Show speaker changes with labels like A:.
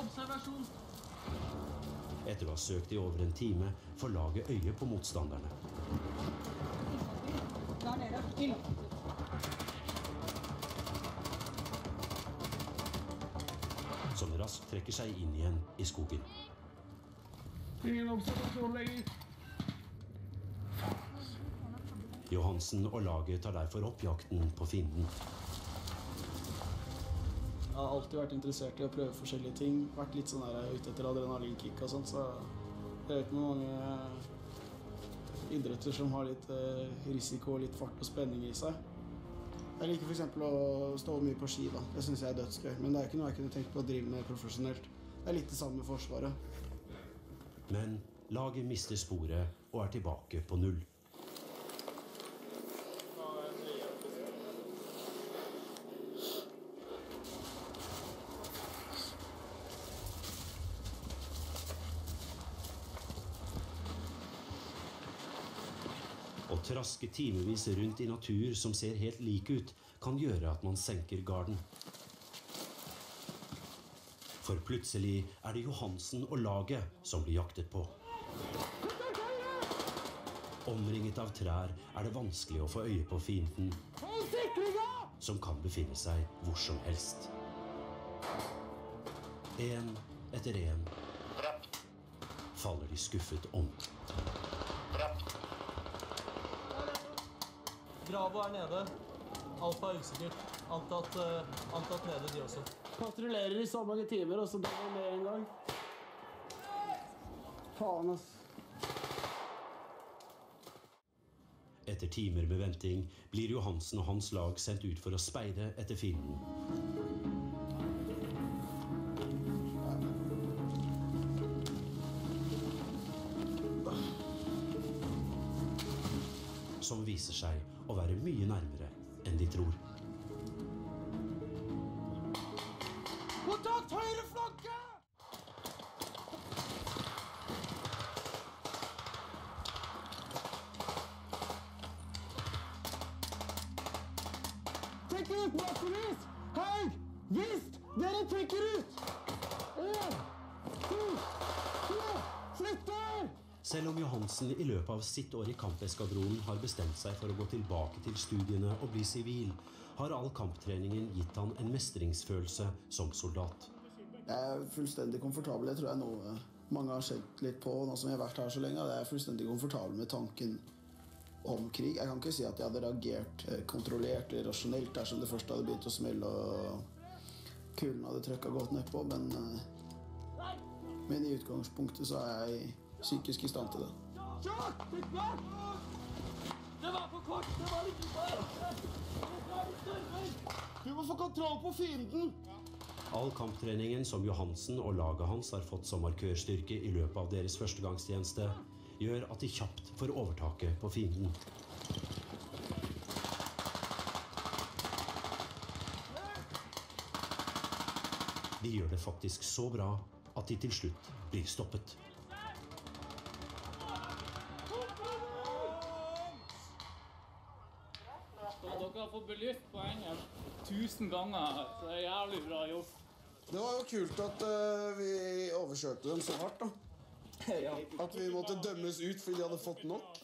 A: Observasjon.
B: Etter å ha søkt i over en time får laget øye på motstanderne.
A: Der nede. Inn.
B: Som raskt trekker seg inn igjen i skogen.
A: Ingen observasjon lenger.
B: Johansen og laget tar derfor opp jakten på fienden.
C: Jeg har alltid vært interessert i å prøve forskjellige ting. Vært litt sånn der ute etter adrenalinkick og sånt, så jeg vet med mange idretter som har litt eh, risiko, litt fart og spenning i seg. Jeg liker f.eks. å stå mye på ski. da. Det syns jeg er dødsgøy. Men det er ikke noe jeg kunne tenkt på å drive med profesjonelt. Det er litt det samme med Forsvaret.
B: Men laget mister sporet og er tilbake på null. Å traske timevis rundt i natur som ser helt lik ut, kan gjøre at man senker garden. For plutselig er det Johansen og laget som blir jaktet på. Omringet av trær er det vanskelig å få øye på fienden, som kan befinne seg hvor som helst. En etter en faller de skuffet om.
D: Bravo er nede. Alfa er usikkert. Antatt, uh, antatt nede, de også.
C: Patruljerer i så mange timer, og så blir de med en gang. Faen, ass.
B: Etter timer med venting blir Johansen og hans lag sendt ut for å speide etter fienden. Som viser seg å være mye nærmere enn de tror.
A: Kontakt høyre flanke!
C: Trekker ut baklengs! Haug! Vist! Dere trekker ut! En, to, tre!
B: Selv om Johansen i løpet av sitt år i kampeskadronen har bestemt seg for å gå tilbake til studiene og bli sivil, har all kamptreningen gitt han en mestringsfølelse som soldat.
C: Jeg er fullstendig komfortabel. Jeg tror jeg er noe mange har sett litt på nå som jeg har vært her så lenge. Jeg er fullstendig komfortabel med tanken om krig. Jeg kan ikke si at jeg hadde reagert eh, kontrollert eller rasjonelt dersom det først hadde begynt å smelle og kulene hadde trøkka godt nedpå, men, eh, men i utgangspunktet så er jeg psykisk i stand til det.
A: Det var for kort! Det var ikke for
C: Du må få kontroll på fienden!
B: All kamptreningen som Johansen og laget hans har fått som markørstyrke i løpet av deres førstegangstjeneste, gjør at de kjapt får overtaket på fienden. De gjør det faktisk så bra at de til slutt blir stoppet.
E: Dere har fått belyst poenget tusen ganger. Så det er jævlig bra gjort.
C: Det var jo kult at uh, vi overkjørte dem så hardt. da. At vi måtte dømmes ut fordi de hadde fått nok.